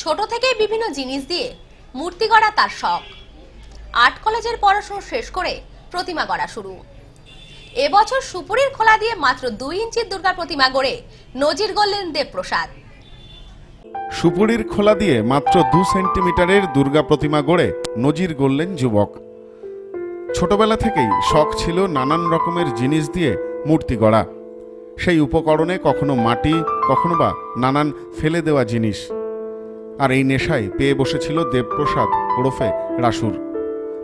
ছোট থেকেই বিভিন্ন জিনিস দিয়ে মূর্তি গড়া তার শখ। আর্ট কলেজের পড়াশোনা শেষ করে প্রতিমা গড়া শুরু। এবছর সুপুরির খোলা দিয়ে মাত্র দুই ইঞ্চির দুর্গা প্রতিমা গড়ে নজির গড়লেন দেবপ্রসাদ। সুপুরির খোলা দিয়ে মাত্র দু সেন্টিমিটারের দুর্গা প্রতিমা গড়ে নজির গড়লেন যুবক। ছোটবেলা থেকেই শখ ছিল নানান রকমের জিনিস দিয়ে মূর্তি গড়া। সেই উপকরণে কখনো মাটি, কখনো বা নানান ফেলে দেওয়া জিনিস। আর এই নেশায় পেয়ে বসেছিল দেবপ্রসাদ ওরফে রাসুর।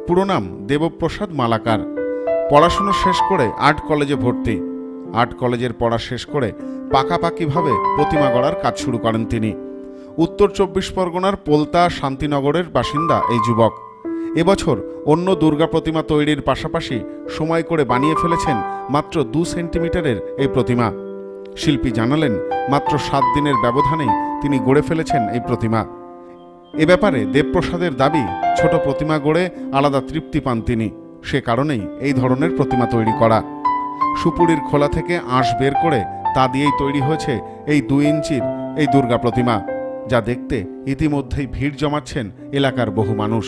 পুরো নাম দেবপ্রসাদ মালাকার। পড়াশুনো শেষ করে আর্ট কলেজে ভর্তি। আর্ট কলেজের পড়া শেষ করে পাকাপাকিভাবে প্রতিমা গড়ার কাজ শুরু করেন তিনি। উত্তর চব্বিশ পরগনার পোলতা শান্তিনগরের বাসিন্দা এই যুবক। এবছর অন্য দুর্গা প্রতিমা তৈরির পাশাপাশি সময় করে বানিয়ে ফেলেছেন মাত্র দু সেন্টিমিটারের এই প্রতিমা। শিল্পী জানালেন, মাত্র সাত দিনের ব্যবধানেই তিনি গড়ে ফেলেছেন এই প্রতিমা। এ ব্যাপারে দেবপ্রসাদের দাবি, ছোট প্রতিমা গড়ে আলাদা তৃপ্তি পান তিনি। সে কারণেই এই ধরনের প্রতিমা তৈরি করা। সুপুরির খোলা থেকে আঁশ বের করে তা দিয়েই তৈরি হয়েছে এই দুই ইঞ্চির এই দুর্গা প্রতিমা, যা দেখতে ইতিমধ্যেই ভিড় জমাচ্ছেন এলাকার বহু মানুষ।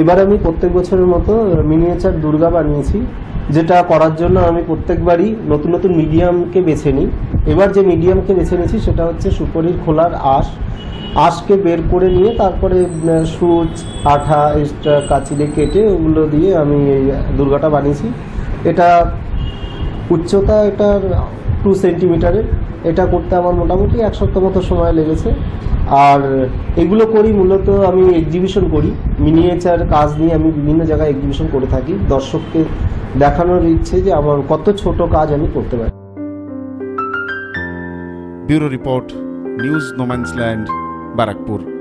এবার আমি প্রত্যেক বছরের মতো মিনিয়েচার দুর্গা বানিয়েছি, যেটা করার জন্য আমি প্রত্যেকবারই নতুন নতুন মিডিয়ামকে বেছে নিই। এবার যে মিডিয়ামকে বেছে নিয়েছি, সেটা হচ্ছে সুপরির খোলার আঁশ। আঁশকে বের করে নিয়ে তারপরে সুচ, আঠা, এক্সট্রা কাচিলে কেটে ওগুলো দিয়ে আমি এই দুর্গাটা বানিয়েছি। এটা উচ্চতা এটার টু সেন্টিমিটারের। এটা করতে আমার মোটামুটি এক সপ্তাহ মতো সময় লেগেছে। আর এগুলো করি, মূলত আমি এক্সিবিশন করি। মিনিয়েচার কাজ নিয়ে আমি বিভিন্ন জায়গায় এক্সিবিশন করে থাকি। দর্শককে দেখানোর ইচ্ছে যে আমার কত ছোট কাজ আমি করতে পারি। Bureau report, news no man's land, Barrackpore.